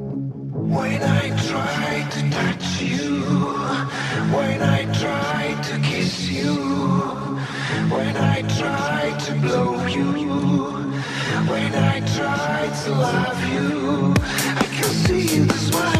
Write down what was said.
When I try to touch you, when I try to kiss you, when I try to blow you, when I try to love you, I can see the smile